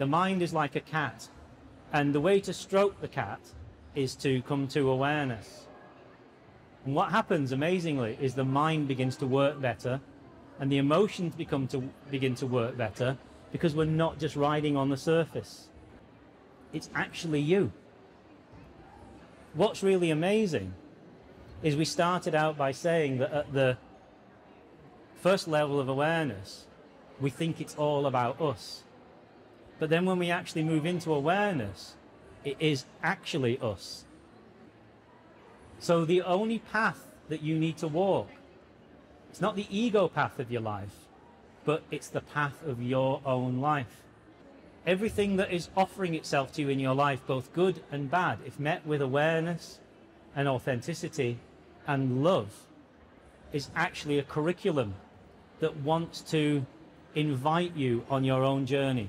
The mind is like a cat, and the way to stroke the cat is to come to awareness. And what happens amazingly is the mind begins to work better and the emotions become to begin to work better because we're not just riding on the surface. It's actually you. What's really amazing is we started out by saying that at the first level of awareness, we think it's all about us. But then when we actually move into awareness, it is actually us. So the only path that you need to walk, it's not the ego path of your life, but it's the path of your own life. Everything that is offering itself to you in your life, both good and bad, if met with awareness and authenticity and love, is actually a curriculum that wants to invite you on your own journey.